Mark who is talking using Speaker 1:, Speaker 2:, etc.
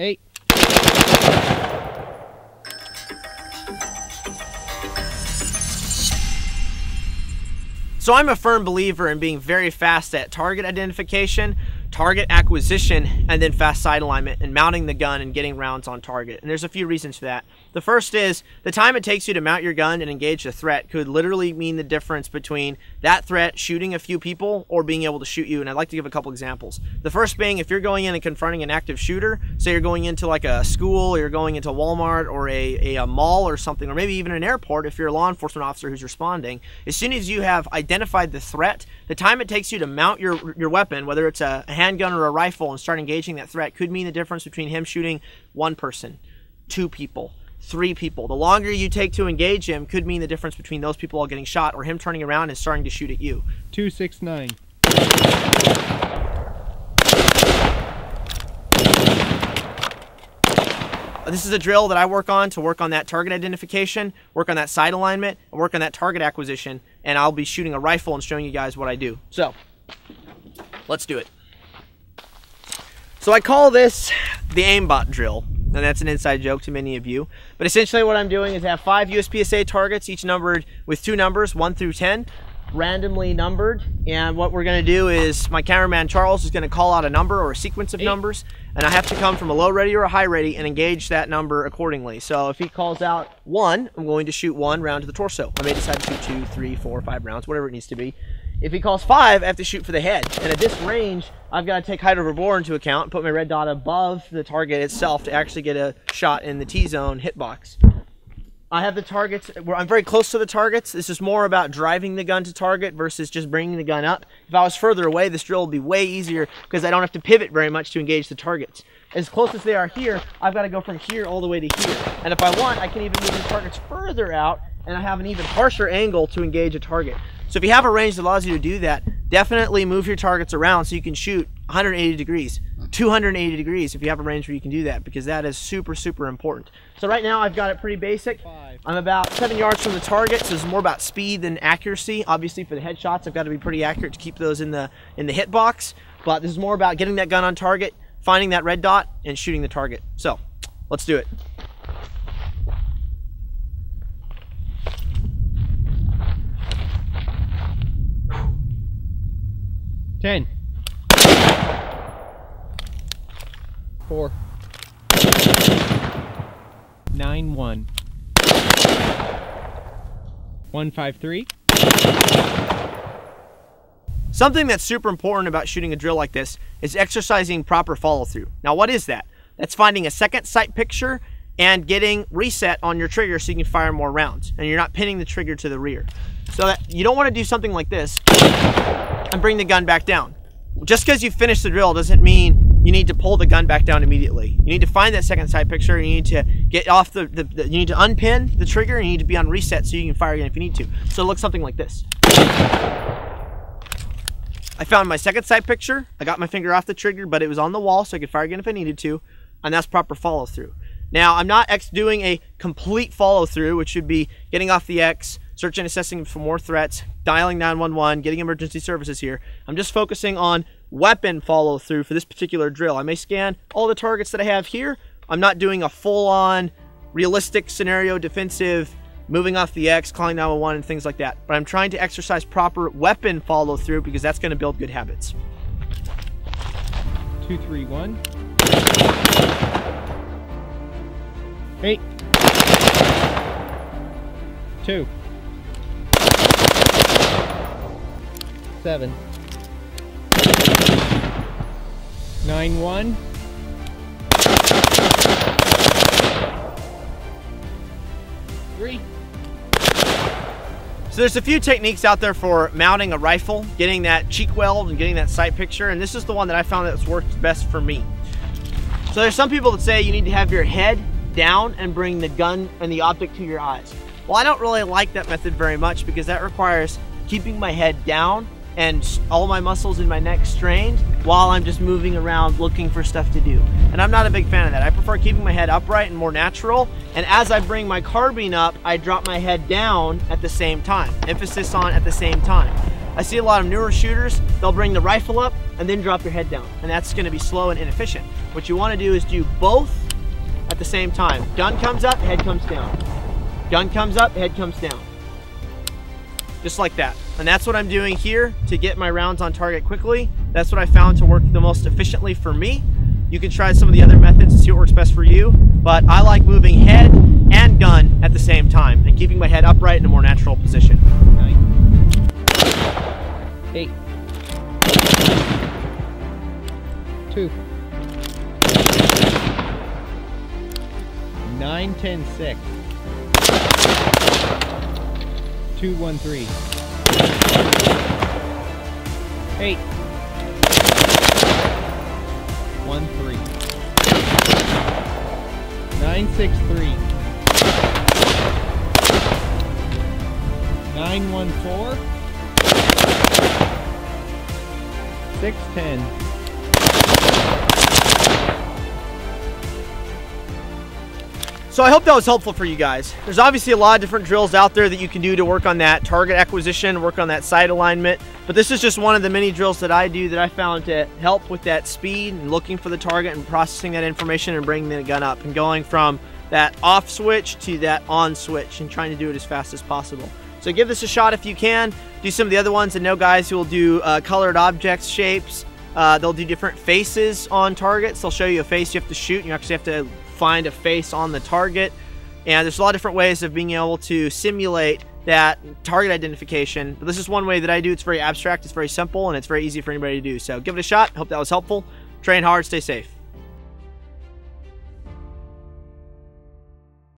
Speaker 1: Eight.
Speaker 2: So I'm a firm believer in being very fast at target identification, target acquisition, and then fast sight alignment and mounting the gun and getting rounds on target. And there's a few reasons for that. The first is the time it takes you to mount your gun and engage a threat could literally mean the difference between that threat shooting a few people or being able to shoot you. And I'd like to give a couple examples. The first being if you're going in and confronting an active shooter, say you're going into like a school or you're going into Walmart or a, a, a mall or something, or maybe even an airport if you're a law enforcement officer who's responding, as soon as you have identified the threat, the time it takes you to mount your, your weapon, whether it's a, a handgun or a rifle, and start engaging that threat could mean the difference between him shooting one person, two people, three people. The longer you take to engage him could mean the difference between those people all getting shot or him turning around and starting to shoot at you.
Speaker 1: Two, six, nine.
Speaker 2: This is a drill that I work on to work on that target identification, work on that sight alignment, and work on that target acquisition. And I'll be shooting a rifle and showing you guys what I do. So, let's do it. So I call this the aimbot drill, and that's an inside joke to many of you. But essentially what I'm doing is I have five USPSA targets, each numbered with two numbers, one through 10, randomly numbered. And what we're gonna do is my cameraman Charles is gonna call out a number or a sequence of
Speaker 1: Eight.
Speaker 2: numbers, and I have to come from a low ready or a high ready and engage that number accordingly. So if he calls out one, I'm going to shoot one round to the torso. I may decide to shoot two, three, four, five rounds, whatever it needs to be. If he calls five, I have to shoot for the head. And at this range, I've got to take height over bore into account and put my red dot above the target itself to actually get a shot in the T-zone hitbox. I have the targets where I'm very close to the targets. This is more about driving the gun to target versus just bringing the gun up. If I was further away, this drill would be way easier because I don't have to pivot very much to engage the targets. As close as they are here, I've got to go from here all the way to here. And if I want, I can even move the targets further out and I have an even harsher angle to engage a target. So if you have a range that allows you to do that, definitely move your targets around so you can shoot 180 degrees, 280 degrees if you have a range where you can do that because that is super, super important. So right now I've got it pretty basic. I'm about seven yards from the target, so it's more about speed than accuracy. Obviously for the headshots, I've got to be pretty accurate to keep those in the in the hit box, but this is more about getting that gun on target, finding that red dot, and shooting the target. So let's do it.
Speaker 1: Ten. Four. Nine, one. One, five, three.
Speaker 2: Something that's super important about shooting a drill like this is exercising proper follow through. Now, what is that? That's finding a second sight picture and getting reset on your trigger so you can fire more rounds and you're not pinning the trigger to the rear. So that you don't want to do something like this and bring the gun back down. Just because you finish the drill doesn't mean you need to pull the gun back down immediately. You need to find that second sight picture. You need to get off the, the, the you need to unpin the trigger. And you need to be on reset so you can fire again if you need to. So it looks something like this. I found my second sight picture. I got my finger off the trigger, but it was on the wall, so I could fire again if I needed to, and that's proper follow through. Now, I'm not X doing a complete follow through, which should be getting off the X, searching and assessing for more threats, dialing 911, getting emergency services here. I'm just focusing on weapon follow through for this particular drill. I may scan all the targets that I have here. I'm not doing a full on realistic scenario defensive moving off the X, calling 911 and things like that. But I'm trying to exercise proper weapon follow through because that's going to build good habits.
Speaker 1: Two, three, one. Eight. Two. Seven. Nine, one. Three.
Speaker 2: So there's a few techniques out there for mounting a rifle, getting that cheek weld and getting that sight picture, and this is the one that I found that's worked best for me. So there's some people that say you need to have your head down and bring the gun and the optic to your eyes. Well, I don't really like that method very much because that requires keeping my head down and all my muscles in my neck strained while I'm just moving around looking for stuff to do. And I'm not a big fan of that. I prefer keeping my head upright and more natural. And as I bring my carbine up, I drop my head down at the same time. Emphasis on at the same time. I see a lot of newer shooters, they'll bring the rifle up and then drop your head down. And that's gonna be slow and inefficient. What you wanna do is do both at the same time. Gun comes up, head comes down. Gun comes up, head comes down. Just like that. And that's what I'm doing here to get my rounds on target quickly. That's what I found to work the most efficiently for me. You can try some of the other methods to see what works best for you, but I like moving head and gun at the same time and keeping my head upright in a more natural position.
Speaker 1: Eight. Two. Nine, ten, six. Two, one, three. Eight. One, three. Nine, six, three. Nine, one, four. Six, ten.
Speaker 2: So I hope that was helpful for you guys. There's obviously a lot of different drills out there that you can do to work on that target acquisition, work on that sight alignment, but this is just one of the many drills that I do that I found to help with that speed and looking for the target and processing that information and bringing the gun up and going from that off switch to that on switch and trying to do it as fast as possible. So give this a shot if you can. Do some of the other ones and know guys who will do uh, colored objects, shapes. Uh, they'll do different faces on targets. They'll show you a face you have to shoot and you actually have to find a face on the target. And there's a lot of different ways of being able to simulate that target identification. But this is one way that I do. It's very abstract, it's very simple, and it's very easy for anybody to do. So give it a shot. Hope that was helpful. Train hard, stay safe.